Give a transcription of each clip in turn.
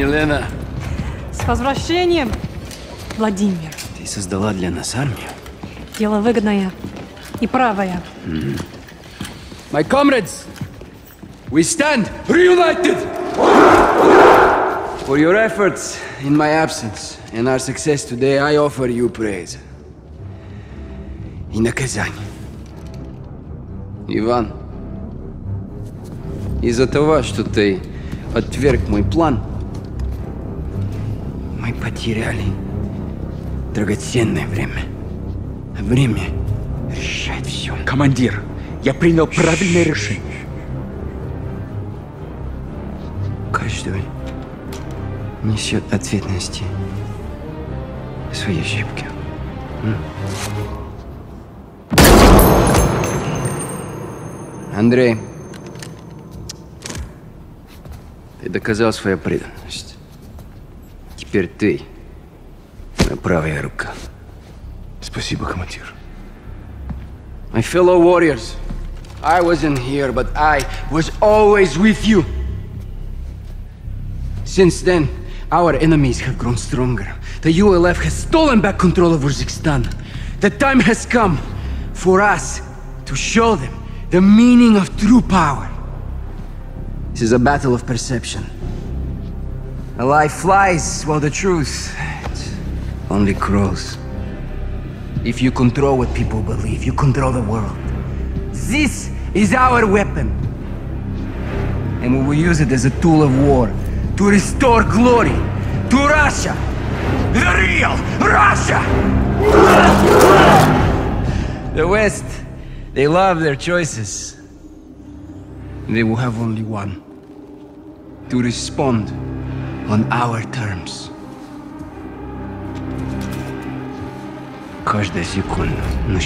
Милена, С возвращением, Владимир. ты создала для нас армию? Дело выгодное и правое. My comrades, we stand reunited! For your efforts in my absence and our success today, I offer you praise. И наказание. Иван, из-за того, что ты отверг мой план, потеряли драгоценное время. А время решает все. Командир, я принял правильное решение. Каждый несет ответственности за свои ошибки. Андрей, ты доказал свою преданность. Теперь ты. Правая рука. Спасибо, командир. My fellow warriors, I wasn't here, but I was always with you. Since then, our enemies have grown stronger. The ULF has stolen back control of Urzikstan. The time has come for us to show them the meaning of true power. This is a battle of perception. A lie flies while the truth only grows. If you control what people believe, you control the world. This is our weapon. And we will use it as a tool of war to restore glory to Russia. The real Russia! The West, they love their choices. They will have only one. To respond on our terms. Каждая секунда на.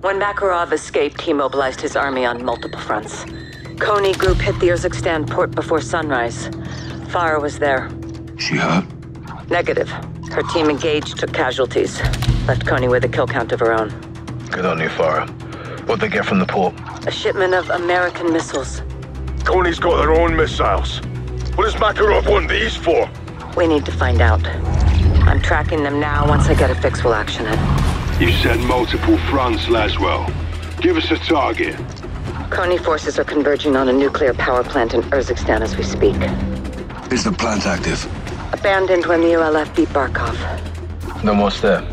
When Makarov escaped, he mobilized his army on multiple fronts. Konni group hit the Urzikstan port before sunrise. Farah was there. She hurt? Negative. Her team engaged, took casualties. Left Konni with a kill count of her own. Good on you, Farah. What'd they get from the port? A shipment of American missiles. Tony's got their own missiles. What does Makarov want these for? We need to find out. I'm tracking them now. Once I get a fix, we'll action it. You said multiple fronts, Laswell. Give us a target. Konni forces are converging on a nuclear power plant in Urzikstan as we speak. Is the plant active? Abandoned when the ULF beat Barkov. Then what's there?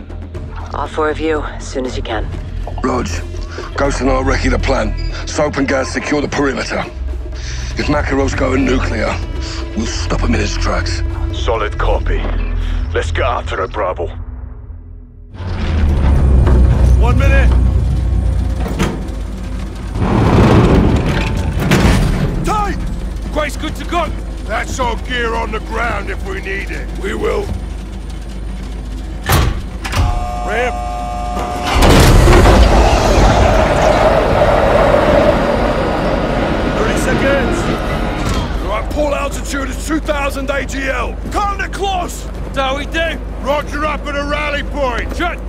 All four of you, as soon as you can. Rog, Ghost and I'll recce the plant. Soap and Gaz secure the perimeter. If Makarov's going nuclear, we'll stop him in his tracks. Solid copy. Let's get after it, Bravo. One minute! Tight! Quake's good to go! That's our gear on the ground if we need it. We will. Ramp! 2,000 AGL. It close! That's how we do. Roger up at a rally point. Shut!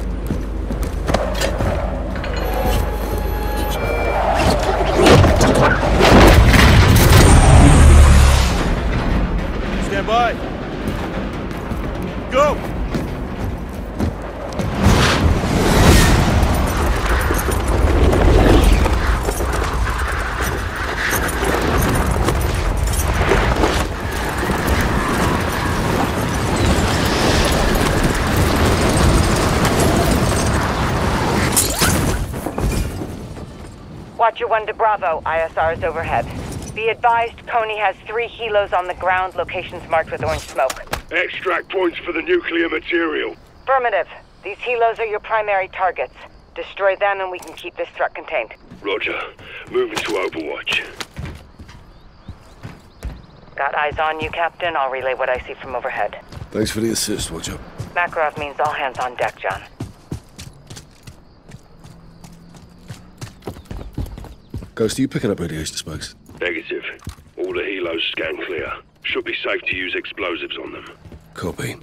Stand by. Go! Watcher 1 to Bravo, ISR is overhead. Be advised, Konni has three helos on the ground, locations marked with orange smoke. Extract points for the nuclear material. Affirmative. These helos are your primary targets. Destroy them and we can keep this threat contained. Roger. Moving to Overwatch. Got eyes on you, Captain. I'll relay what I see from overhead. Thanks for the assist, Watcher. Makarov means all hands on deck, John. Ghost, are you picking up radiation spikes? Negative. All the helos scan clear. Should be safe to use explosives on them. Copy.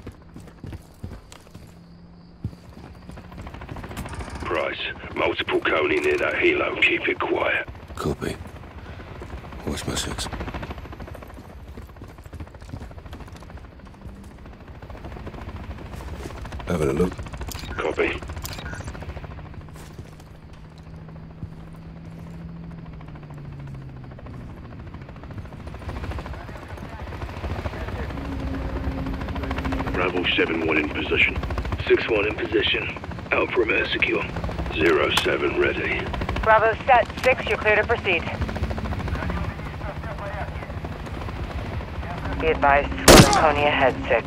Price. Multiple Konni near that helo. Keep it quiet. Copy. What's my six? Having a look. Copy. Bravo 7-1 in position. 6-1 in position. Out perimeter secure. 0-7 ready. Bravo set. Six, you're clear to proceed. Be advised, squad Konni ahead, six.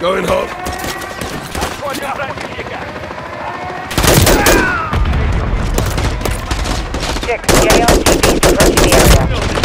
Going hot. Six, JLTV's approaching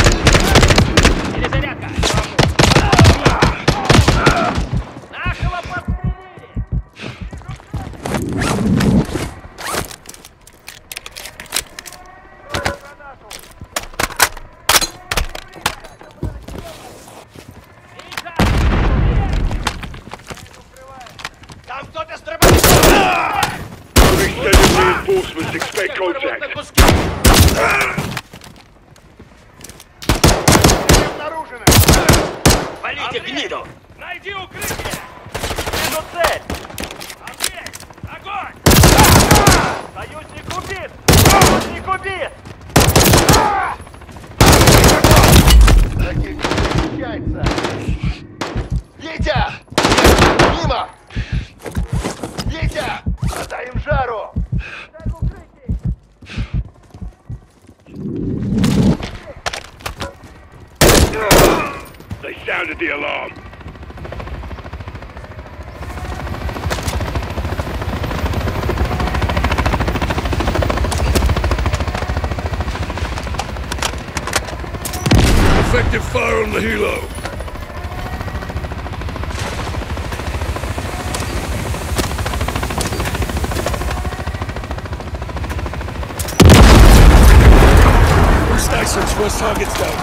Помоги! Противник защищается! Helo. Stations, first target's down.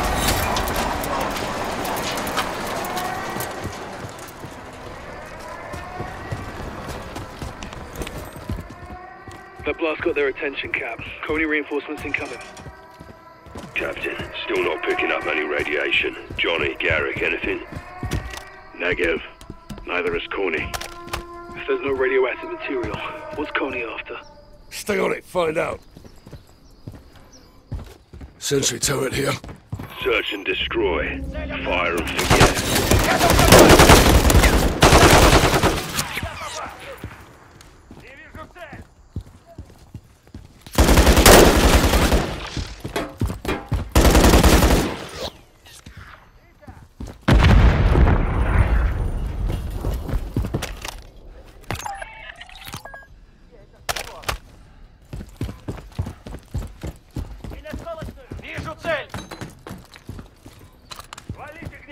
That blast got their attention, Cap. Konni reinforcements incoming. Captain, still not picking up any radiation. Johnny, Garrick, anything? Negative. Neither is Konni. If there's no radioactive material, what's Konni after? Stay on it, find out. Sentry turret here. Search and destroy. Fire and forget.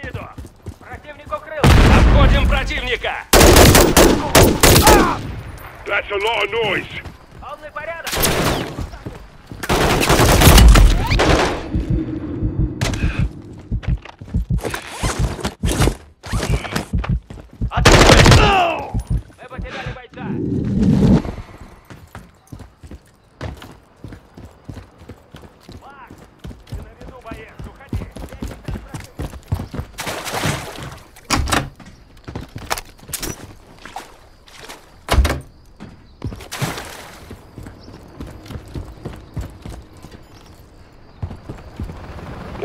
Гниду! Противник укрыл! Обходим противника! That's a lot of noise.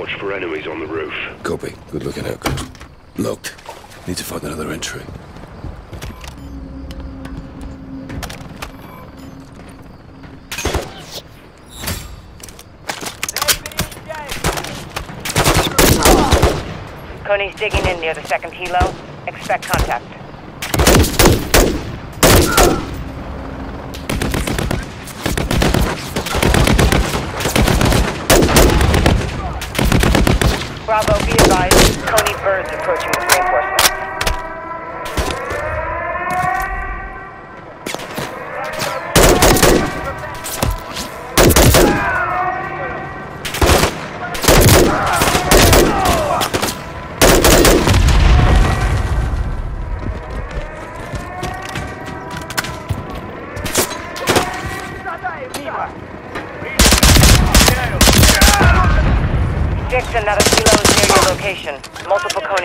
Watch for enemies on the roof. Copy. Good looking out, Locked. Need to find another entry. Konni's digging in near the second helo. Expect contact. Bravo, be advised. Konni birds approaching with reinforcements.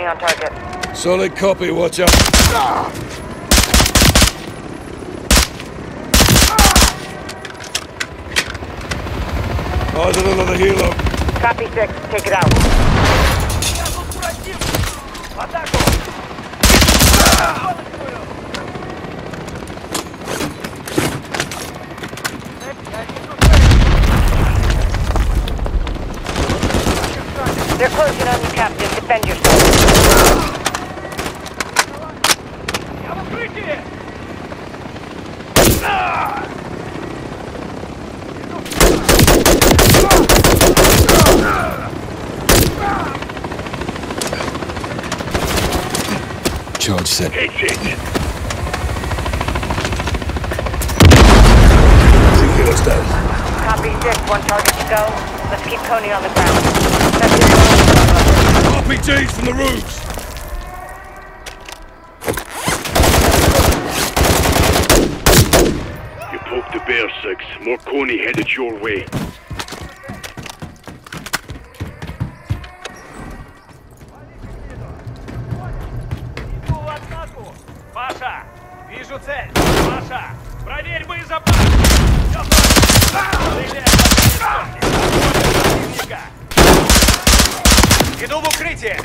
On target. Solid copy, watch out. Oh, Eyes on another helo. Copy 6, take it out. Charge set. Hit it. Three helos down. Copy 6, one target to go. Let's keep Konni on the ground. That's it. RPGs from the roofs. You poked the bear, Six. More Konni headed your way. Паша! Вижу цель! Паша! Проверь боезапас! Всё Стреляй по противника! Иду в укрытие!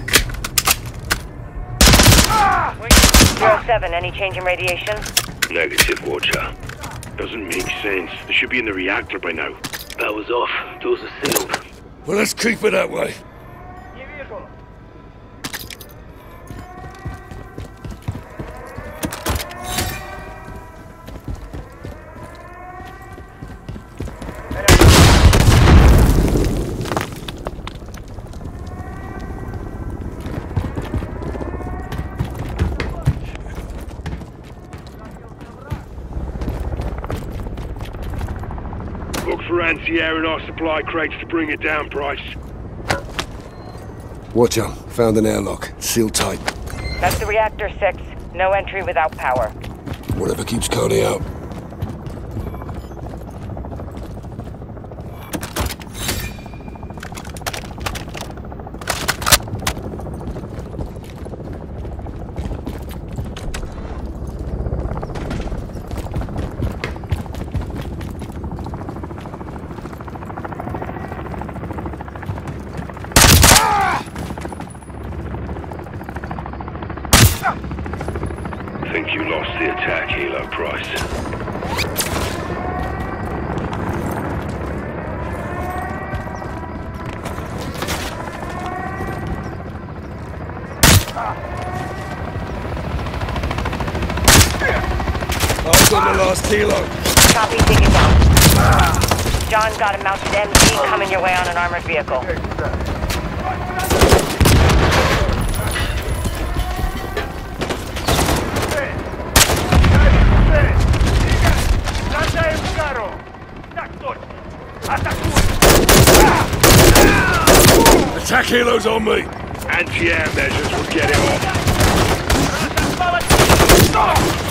Zero 7, any change in radiation? Negative, Watcher. Doesn't make sense. They should be in the reactor by now. Power's off. Doors are sealed. Well, let's keep it that way. Anti-air in our supply crates to bring it down, Price. Watch out. Found an airlock. Sealed tight. That's the reactor 6. No entry without power. Whatever keeps Konni out. Lost helo. Copy, taking down. Ah. John got a mounted MG coming your way on an armored vehicle. Attack helos on me! Anti-air measures will get it off.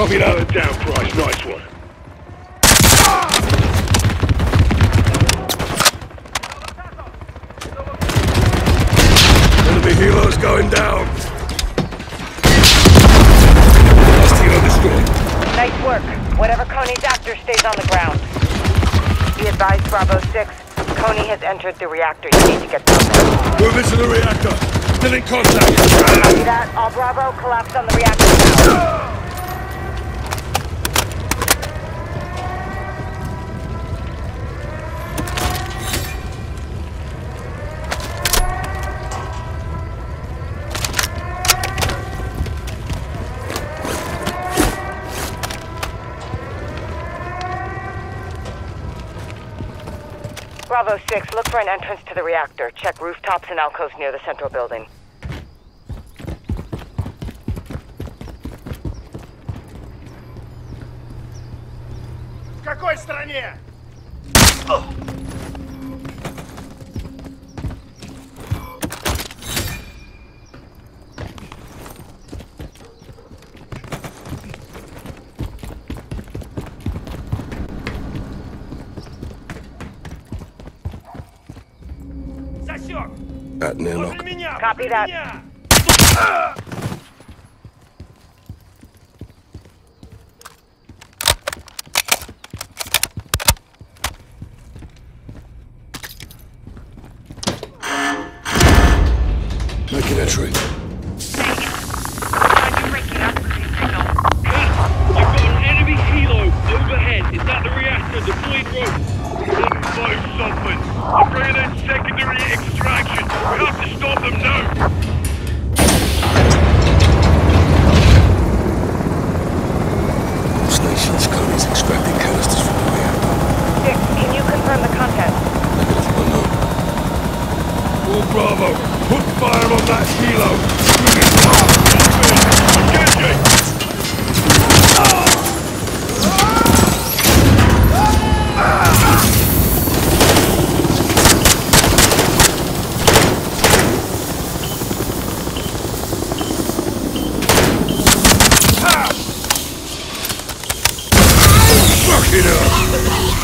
Copy that. down, Price. Nice one. Enemy helos going down. Last helo destroyed. Nice work. Whatever Konni's after stays on the ground. Be advised, Bravo 6. Konni has entered the reactor. You need to get down there. Move into the reactor. Still in contact. Copy that. All Bravo, collapse on the reactor now. Bravo 6, look for an entrance to the reactor. Check rooftops and alcoves near the central building. В какой стране? At Nanook. Copy that.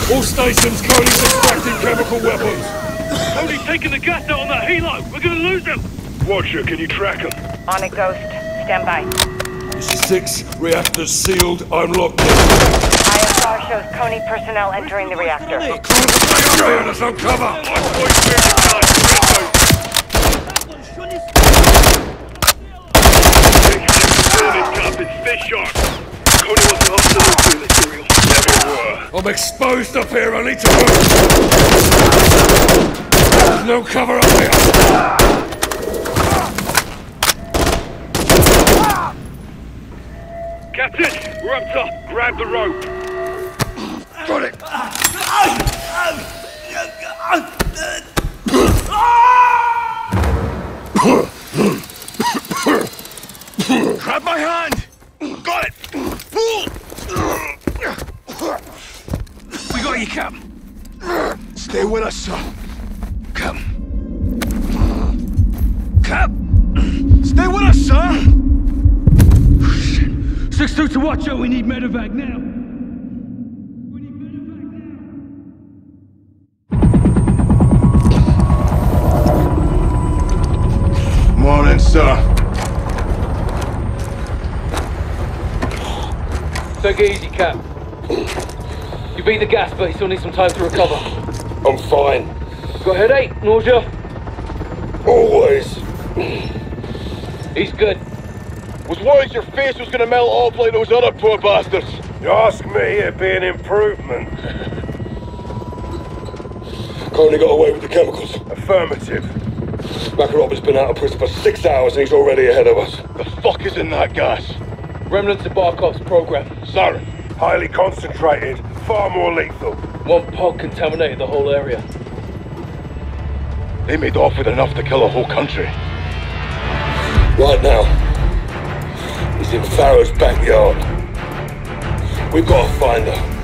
All stations, Konni's extracting chemical weapons. Tony's taking the gas out on that helo. We're gonna lose him. Watcher, can you track him? On it, Ghost. Stand by. This is six. Reactors sealed. I'm locked in. ISR shows Konni personnel entering the reactor. Stay on us on cover! I'm point spirit time. Captain, stay sharp. Konni wants to hustle nuclear material. Never were. I'm exposed up here. I need to move. There's no cover up here. Captain, we're up top. Grab the rope. Got it. Grab my hand. Got it. Pull. We got you, Cap. Stay with us, son. Come. Cap. Stay with us, son. Six two to watch out. We need medevac now. Morning, sir. Take it easy, Cap. You beat the gas, but he still needs some time to recover. I'm fine. Got a headache? Nausea? Always. He's good. Was worried your face was gonna melt off like those other poor bastards. You ask me, it'd be an improvement. Konni got away with the chemicals. Affirmative. Makarov has been out of prison for six hours and he's already ahead of us. The fuck is in that gas? Remnants of Barkov's program. Sorry. Highly concentrated, far more lethal. One pod contaminated the whole area. They made off with enough to kill a whole country. Right now, he's in Farah's backyard. We've got to find her.